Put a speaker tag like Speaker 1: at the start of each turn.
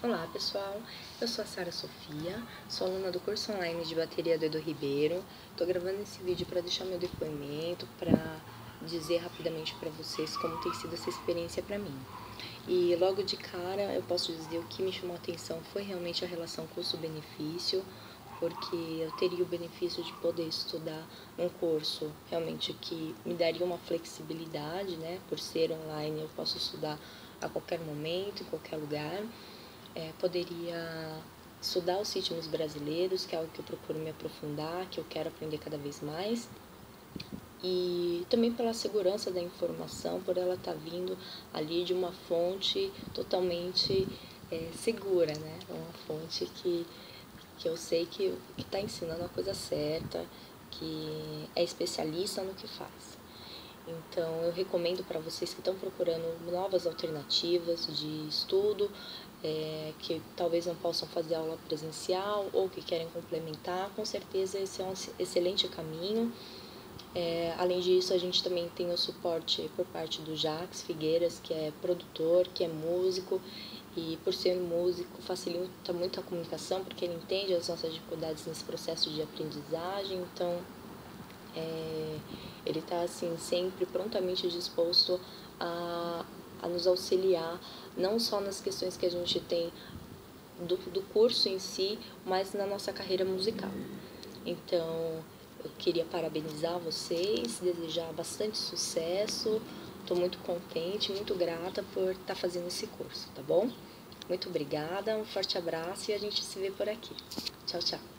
Speaker 1: Olá pessoal, eu sou a Sara Sofia, sou aluna do curso online de bateria do Edu Ribeiro. Estou gravando esse vídeo para deixar meu depoimento, para dizer rapidamente para vocês como tem sido essa experiência para mim. E logo de cara eu posso dizer o que me chamou a atenção foi realmente a relação custo-benefício, porque eu teria o benefício de poder estudar um curso realmente que me daria uma flexibilidade, né? Por ser online eu posso estudar a qualquer momento, em qualquer lugar é, poderia estudar os ritmos brasileiros, que é algo que eu procuro me aprofundar, que eu quero aprender cada vez mais. E também pela segurança da informação, por ela estar tá vindo ali de uma fonte totalmente é, segura, né? Uma fonte que, que eu sei que está ensinando a coisa certa, que é especialista no que faz. Então, eu recomendo para vocês que estão procurando novas alternativas de estudo, é, que talvez não possam fazer aula presencial ou que querem complementar, com certeza esse é um excelente caminho. É, além disso, a gente também tem o suporte por parte do Jax Figueiras, que é produtor, que é músico, e por ser músico facilita muito a comunicação, porque ele entende as nossas dificuldades nesse processo de aprendizagem, então é, ele está assim sempre prontamente disposto a, a nos auxiliar, não só nas questões que a gente tem do, do curso em si, mas na nossa carreira musical. Então, eu queria parabenizar vocês, desejar bastante sucesso. Estou muito contente, muito grata por estar tá fazendo esse curso, tá bom? Muito obrigada, um forte abraço e a gente se vê por aqui. Tchau, tchau.